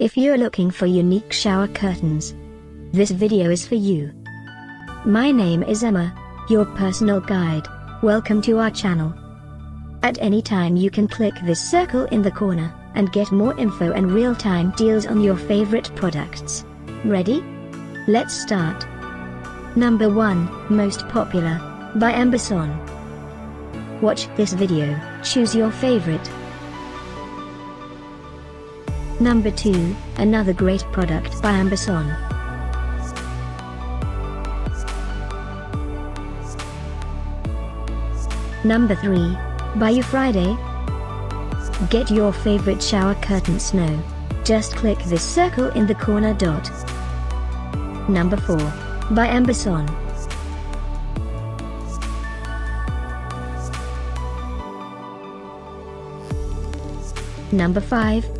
If you're looking for unique shower curtains, this video is for you. My name is Emma, your personal guide. Welcome to our channel. At any time you can click this circle in the corner, and get more info and real-time deals on your favorite products. Ready? Let's start. Number 1, Most Popular, by Ambesonne. Watch this video, choose your favorite. Number 2, another great product by Ambesonne. Number 3, by Ufriday. Get your favorite shower curtain snow. Just click this circle in the corner dot. Number 4, by Ambesonne. Number 5,